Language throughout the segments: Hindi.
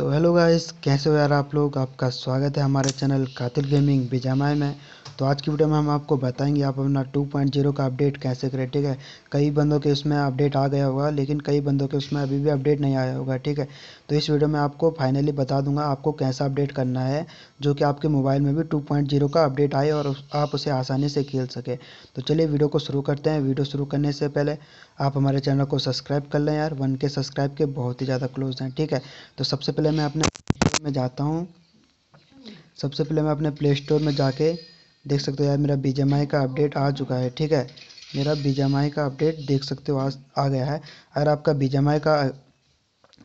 तो हेलो गाइस, कैसे हो यार आप लोग? आपका स्वागत है हमारे चैनल कातिल गेमिंग बिजामाई में। तो आज की वीडियो में हम आपको बताएँगे आप अपना 2.0 का अपडेट कैसे करें, ठीक है? कई बंदों के उसमें अपडेट आ गया होगा, लेकिन कई बंदों के उसमें अभी भी अपडेट नहीं आया होगा, ठीक है? तो इस वीडियो में आपको फाइनली बता दूँगा आपको कैसा अपडेट करना है, जो कि आपके मोबाइल में भी टू का अपडेट आए और आप उसे आसानी से खेल सके। तो चलिए वीडियो को शुरू करते हैं। वीडियो शुरू करने से पहले आप हमारे चैनल को सब्सक्राइब कर लें यार। वन के सब्सक्राइब के बहुत ही ज़्यादा क्लोज हैं, ठीक है? तो सबसे पहले मैं अपने में जाता हूँ। सबसे पहले मैं अपने प्ले स्टोर में जाके देख सकते हो यार मेरा बी का अपडेट आ चुका है, ठीक है? मेरा बी का अपडेट देख सकते हो आज आ गया है। अगर आपका बी का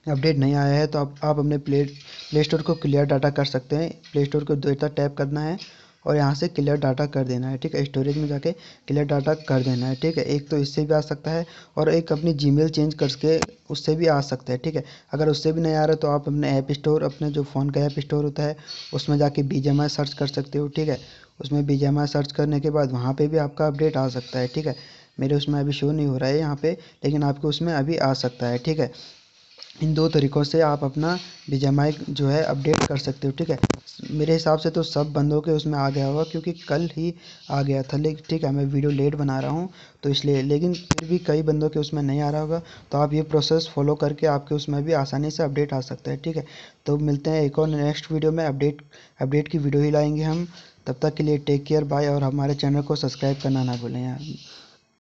अपडेट नहीं आया है तो आप आप अपने प्ले प्ले स्टोर को क्लियर डाटा कर सकते हैं। प्ले स्टोर को दो टैप करना है और यहाँ से क्लियर डाटा कर देना है, ठीक है? स्टोरेज में जाके क्लियर डाटा कर देना है, ठीक है? एक तो इससे भी आ सकता है और एक अपनी जीमेल चेंज करके उससे भी आ सकता है, ठीक है? अगर उससे भी नहीं आ रहा तो आप अपने ऐप स्टोर अपने जो फ़ोन का ऐप स्टोर होता है, उसमें जाके बी सर्च कर सकते हो, ठीक है? उसमें बी सर्च करने के बाद वहाँ पर भी आपका अपडेट आ सकता है, ठीक है? मेरे उसमें अभी शो नहीं हो रहा है यहाँ पे, लेकिन आपके उसमें अभी आ सकता है, ठीक है? इन दो तरीक़ों से आप अपना बी जो है अपडेट कर सकते हो, ठीक है? मेरे हिसाब से तो सब बंदों के उसमें आ गया होगा, क्योंकि कल ही आ गया था लेकिन ठीक है? मैं वीडियो लेट बना रहा हूँ तो इसलिए, लेकिन फिर भी कई बंदों के उसमें नहीं आ रहा होगा तो आप ये प्रोसेस फॉलो करके आपके उसमें भी आसानी से अपडेट आ सकता है, ठीक है? तो मिलते हैं एक और नेक्स्ट वीडियो में अपडेट अपडेट की वीडियो ही लाएँगे हम, तब तक के लिए टेक केयर बाय और हमारे चैनल को सब्सक्राइब करना ना भूलें यार।